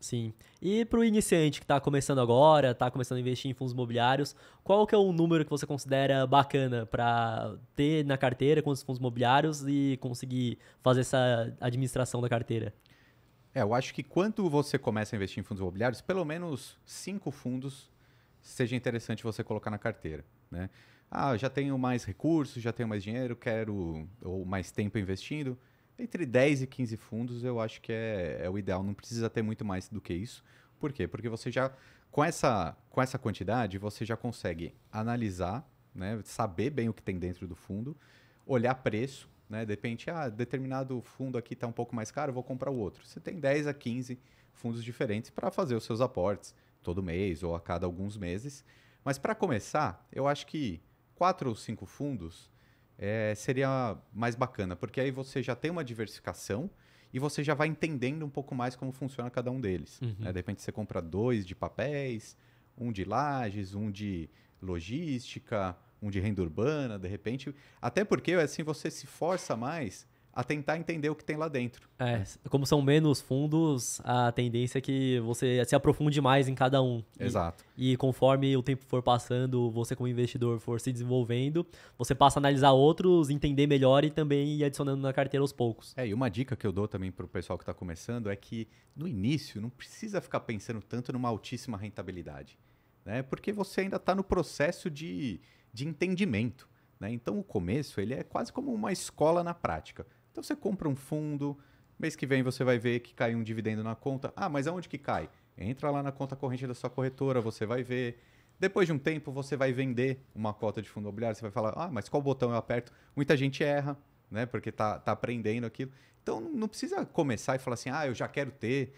Sim. E para o iniciante que está começando agora, está começando a investir em fundos imobiliários, qual que é o número que você considera bacana para ter na carteira com os fundos imobiliários e conseguir fazer essa administração da carteira? É, eu acho que quando você começa a investir em fundos imobiliários, pelo menos cinco fundos seja interessante você colocar na carteira, né? Ah, já tenho mais recursos, já tenho mais dinheiro, quero ou mais tempo investindo. Entre 10 e 15 fundos eu acho que é, é o ideal, não precisa ter muito mais do que isso. Por quê? Porque você já, com essa, com essa quantidade, você já consegue analisar, né, saber bem o que tem dentro do fundo, olhar preço, né, de repente, ah, determinado fundo aqui está um pouco mais caro, vou comprar o outro. Você tem 10 a 15 fundos diferentes para fazer os seus aportes todo mês ou a cada alguns meses. Mas para começar, eu acho que quatro ou cinco fundos é, seria mais bacana, porque aí você já tem uma diversificação e você já vai entendendo um pouco mais como funciona cada um deles. Uhum. Né? De repente você compra dois de papéis, um de lajes, um de logística, um de renda urbana, de repente. Até porque assim você se força mais a tentar entender o que tem lá dentro. É, como são menos fundos, a tendência é que você se aprofunde mais em cada um. Exato. E, e, conforme o tempo for passando, você como investidor for se desenvolvendo, você passa a analisar outros, entender melhor e também ir adicionando na carteira aos poucos. É, e uma dica que eu dou também para o pessoal que está começando é que no início não precisa ficar pensando tanto numa altíssima rentabilidade, né? Porque você ainda está no processo de, de entendimento. Né? Então o começo ele é quase como uma escola na prática. Então você compra um fundo, mês que vem você vai ver que cai um dividendo na conta. Ah, mas aonde que cai? Entra lá na conta corrente da sua corretora, você vai ver. Depois de um tempo você vai vender uma cota de fundo imobiliário, você vai falar: "Ah, mas qual botão eu aperto?". Muita gente erra, né? Porque tá, tá aprendendo aquilo. Então não precisa começar e falar assim: "Ah, eu já quero ter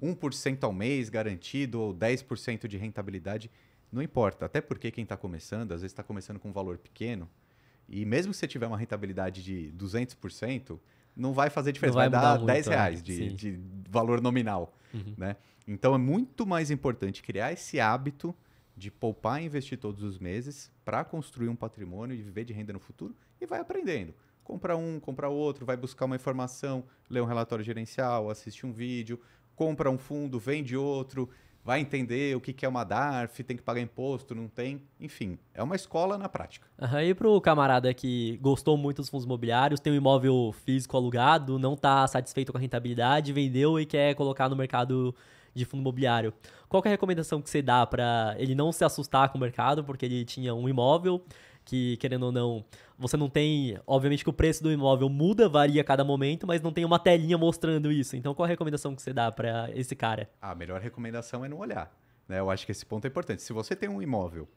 1% ao mês garantido ou 10% de rentabilidade". Não importa, até porque quem está começando, às vezes está começando com um valor pequeno, e mesmo que você tiver uma rentabilidade de 200%, não vai fazer diferença, vai, vai dar muito, 10 é, reais de, de, valor nominal. Uhum. Né? Então é muito mais importante criar esse hábito de poupar e investir todos os meses para construir um patrimônio e viver de renda no futuro e vai aprendendo. Compra um, compra outro, vai buscar uma informação, lê um relatório gerencial, assiste um vídeo, compra um fundo, vende outro vai entender o que é uma DARF, tem que pagar imposto, não tem. Enfim, é uma escola na prática. Uhum, e para o camarada que gostou muito dos fundos imobiliários, tem um imóvel físico alugado, não está satisfeito com a rentabilidade, vendeu e quer colocar no mercado de fundo imobiliário. Qual é a recomendação que você dá para ele não se assustar com o mercado, porque ele tinha um imóvel que, querendo ou não, você não tem. Obviamente que o preço do imóvel muda, varia a cada momento, mas não tem uma telinha mostrando isso. Então, qual a recomendação que você dá para esse cara? A melhor recomendação é não olhar. Né? Eu acho que esse ponto é importante. Se você tem um imóvel,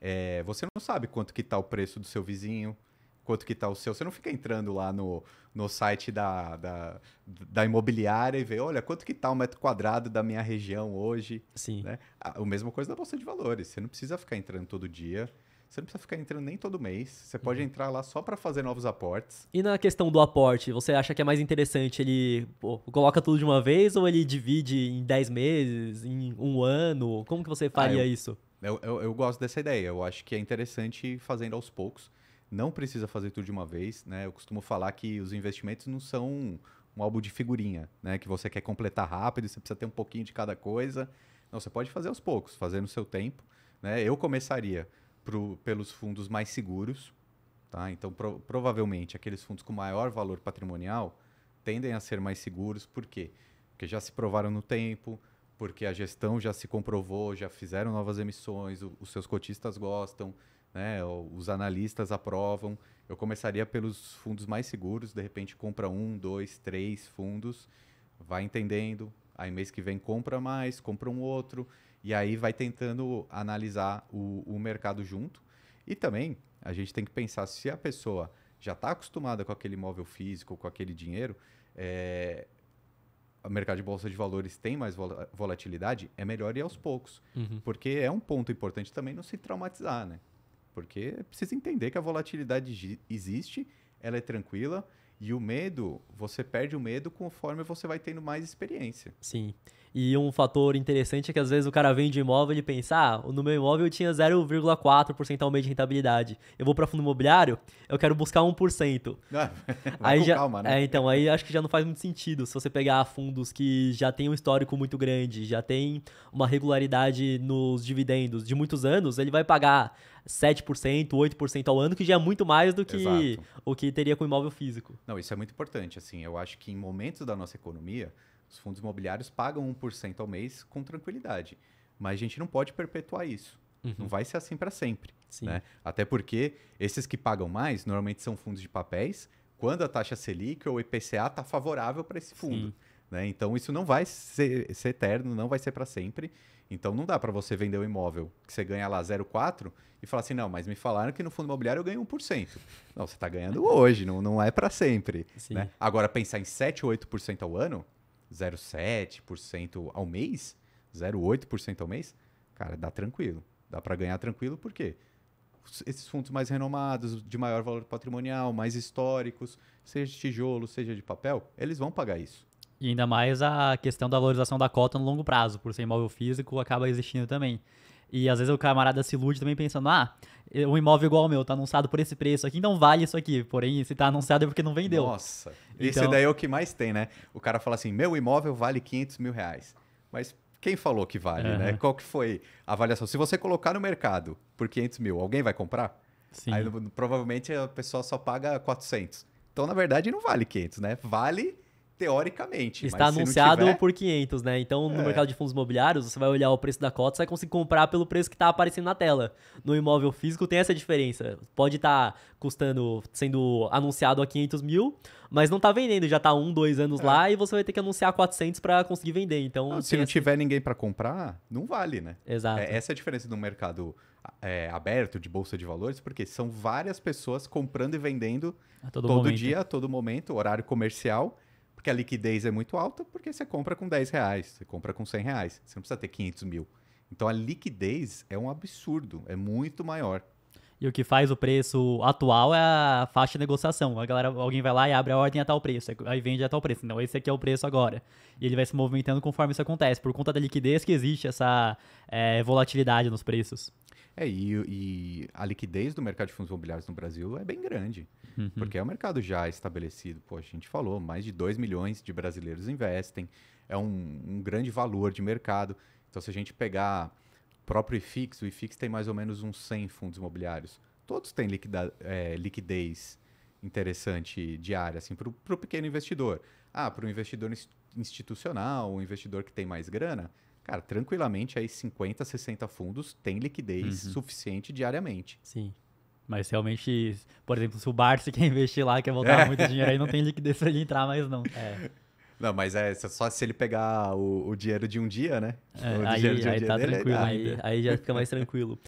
é, você não sabe quanto que está o preço do seu vizinho, quanto que está o seu. Você não fica entrando lá no, no site da, da, da imobiliária e vê, olha, quanto que está o metro quadrado da minha região hoje. Sim. Né? A, a mesma coisa da Bolsa de Valores. Você não precisa ficar entrando todo dia você não precisa ficar entrando nem todo mês. Você pode uhum. entrar lá só para fazer novos aportes. E na questão do aporte, você acha que é mais interessante ele pô, coloca tudo de uma vez ou ele divide em 10 meses, em um ano? Como que você faria ah, eu, isso? Eu, eu, eu, gosto dessa ideia. Eu acho que é interessante ir fazendo aos poucos. Não precisa fazer tudo de uma vez. Né? Eu costumo falar que os investimentos não são um álbum de figurinha, né? Que você quer completar rápido, você precisa ter um pouquinho de cada coisa. Não, você pode fazer aos poucos, fazer no seu tempo. Né? Eu começaria pro, pelos fundos mais seguros. Tá? Então, pro, provavelmente, aqueles fundos com maior valor patrimonial tendem a ser mais seguros. Por quê? Porque já se provaram no tempo, porque a gestão já se comprovou, já fizeram novas emissões, o, os seus cotistas gostam, né? os analistas aprovam. Eu começaria pelos fundos mais seguros, de repente compra um, dois, três fundos, vai entendendo, aí mês que vem compra mais, compra um outro, e aí vai tentando analisar o, o mercado junto. E também a gente tem que pensar se a pessoa já está acostumada com aquele imóvel físico, com aquele dinheiro, é, o mercado de bolsa de valores tem mais volatilidade, é melhor ir aos poucos. Uhum. Porque é um ponto importante também não se traumatizar, né? Porque precisa entender que a volatilidade existe, ela é tranquila e o medo, você perde o medo conforme você vai tendo mais experiência. Sim. E um fator interessante é que às vezes o cara vende imóvel e pensa, ah, no meu imóvel eu tinha 0,4% ao mês de rentabilidade. Eu vou para fundo imobiliário, eu quero buscar 1%. Ah, aí já, calma, né? É, então, aí acho que já não faz muito sentido. Se você pegar fundos que já tem um histórico muito grande, já tem uma regularidade nos dividendos de muitos anos, ele vai pagar 7%, 8% ao ano, que já é muito mais do que Exato. o que teria com imóvel físico. Não, isso é muito importante. Assim, eu acho que em momentos da nossa economia, os fundos imobiliários pagam 1% ao mês com tranquilidade. Mas a gente não pode perpetuar isso. Uhum. Não vai ser assim para sempre. Né? Até porque esses que pagam mais normalmente são fundos de papéis, quando a taxa Selic ou IPCA está favorável para esse fundo. Né? Então isso não vai ser, ser eterno, não vai ser para sempre. Então não dá para você vender um imóvel que você ganha lá 0,4 e falar assim, não, mas me falaram que no fundo imobiliário eu ganho 1%. Não, você está ganhando hoje, não, não é para sempre. Né? Agora, pensar em 7 ou 8% ao ano, 0,7% ao mês, 0,8% ao mês, cara, dá tranquilo. Dá para ganhar tranquilo, por quê? Esses fundos mais renomados, de maior valor patrimonial, mais históricos, seja de tijolo, seja de papel, eles vão pagar isso. E ainda mais a questão da valorização da cota no longo prazo, por ser imóvel físico, acaba existindo também. E às vezes o camarada se ilude também pensando, ah, um imóvel igual ao meu tá anunciado por esse preço aqui, então vale isso aqui. Porém, se tá anunciado é porque não vendeu. Nossa, então... esse daí é o que mais tem, né? O cara fala assim, meu imóvel vale 500 mil reais. Mas quem falou que vale, uhum. né? Qual que foi a avaliação? Se você colocar no mercado por 500 mil, alguém vai comprar? Sim. Aí provavelmente a pessoa só paga 400. Então, na verdade, não vale 500, né? Vale teoricamente. Está anunciado tiver... por 500, né? Então, no é. mercado de fundos imobiliários, você vai olhar o preço da cota, você vai conseguir comprar pelo preço que está aparecendo na tela. No imóvel físico tem essa diferença. Pode estar tá custando, sendo anunciado a 500 mil, mas não está vendendo, já está um, dois anos é. lá e você vai ter que anunciar 400 para conseguir vender. Então, não, se não essa... tiver ninguém para comprar, não vale, né? Exato. É, essa é a diferença do mercado é, aberto de bolsa de valores, porque são várias pessoas comprando e vendendo todo, todo dia, a todo momento, horário comercial porque a liquidez é muito alta, porque você compra com 10 reais, você compra com 100 reais. Você não precisa ter 500 mil. Então a liquidez é um absurdo, é muito maior. E o que faz o preço atual é a faixa de negociação. A galera, alguém vai lá e abre a ordem a tal preço, aí vende a tal preço. Não, esse aqui é o preço agora. E ele vai se movimentando conforme isso acontece, por conta da liquidez que existe essa é, volatilidade nos preços. É, e, e, a liquidez do mercado de fundos imobiliários no Brasil é bem grande, uhum. porque é um mercado já estabelecido. Pô, a gente falou, mais de 2 milhões de brasileiros investem, é um, um, grande valor de mercado. Então, se a gente pegar o próprio IFIX, o IFIX tem mais ou menos uns 100 fundos imobiliários. Todos têm liquida, é, liquidez interessante diária, assim, para o pequeno investidor. Ah, para o investidor institucional, o investidor que tem mais grana, Cara, tranquilamente aí 50, 60 fundos têm liquidez uhum. suficiente diariamente. Sim. Mas realmente, por exemplo, se o Barça quer investir lá, quer voltar é. muito dinheiro aí, não tem liquidez para ele entrar mais não. É. Não, mas é só se ele pegar o, o dinheiro de um dia, né? É, aí, aí um tá dia tranquilo. Aí, aí, já fica mais tranquilo.